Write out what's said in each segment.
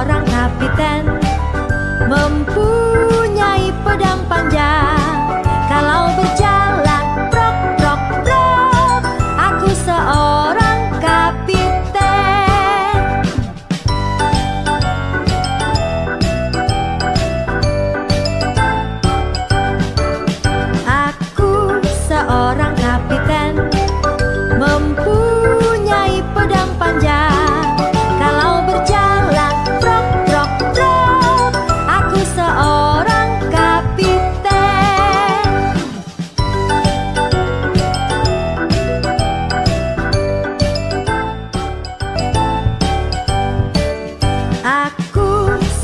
seorang kapiten Mempunyai pedang panjang. Kalau berjalan brok brok brok Aku seorang kapiten. Aku seorang kapiten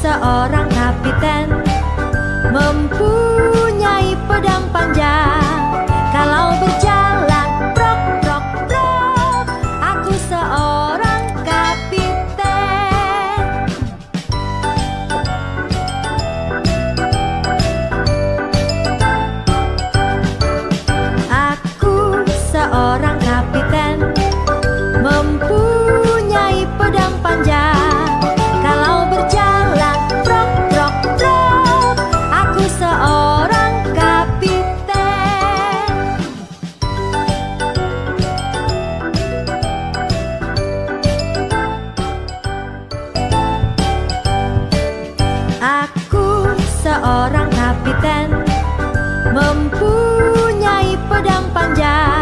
seorang kapiten. Mempunyai Aku seorang kapiten Mempunyai pedang panjang